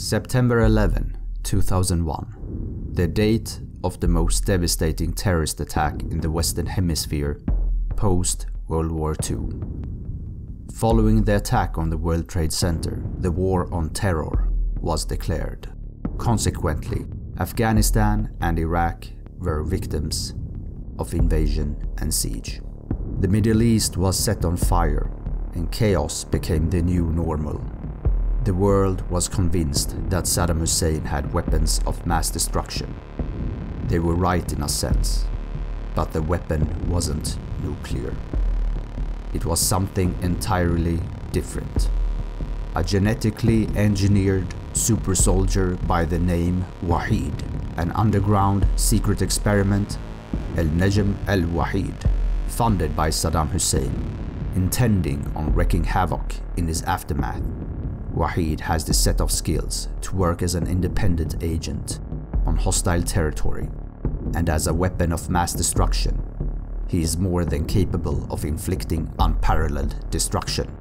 September 11, 2001. The date of the most devastating terrorist attack in the Western Hemisphere post World War II. Following the attack on the World Trade Center, the War on Terror was declared. Consequently, Afghanistan and Iraq were victims of invasion and siege. The Middle East was set on fire and chaos became the new normal. The world was convinced that Saddam Hussein had weapons of mass destruction. They were right in a sense, but the weapon wasn't nuclear. It was something entirely different. A genetically engineered super soldier by the name Wahid, an underground secret experiment, El Najm El Wahid, funded by Saddam Hussein, intending on wreaking havoc in his aftermath. Wahid has the set of skills to work as an independent agent on hostile territory, and as a weapon of mass destruction, he is more than capable of inflicting unparalleled destruction.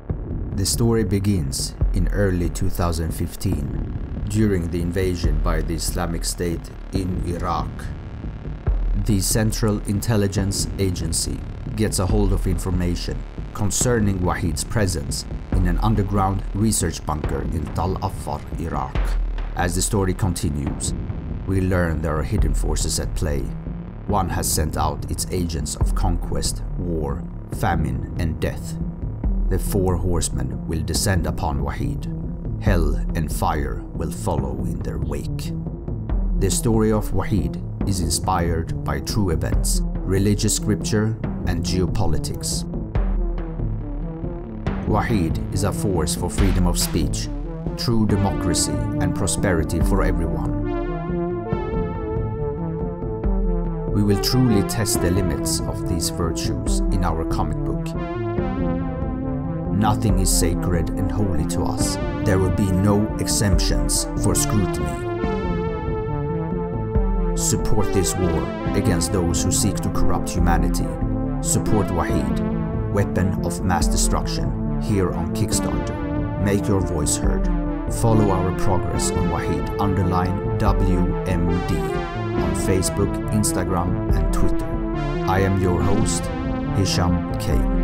The story begins in early 2015, during the invasion by the Islamic State in Iraq. The Central Intelligence Agency gets a hold of information concerning Wahid's presence in an underground research bunker in Tal Afar, Iraq. As the story continues, we learn there are hidden forces at play. One has sent out its agents of conquest, war, famine, and death. The four horsemen will descend upon Wahid. Hell and fire will follow in their wake. The story of Wahid is inspired by true events, religious scripture, and geopolitics. Wahid is a force for freedom of speech, true democracy and prosperity for everyone. We will truly test the limits of these virtues in our comic book. Nothing is sacred and holy to us. There will be no exemptions for scrutiny. Support this war against those who seek to corrupt humanity. Support Wahid, weapon of mass destruction here on Kickstarter. Make your voice heard. Follow our progress on Wahid underline WMD on Facebook, Instagram and Twitter. I am your host, Hisham Kane.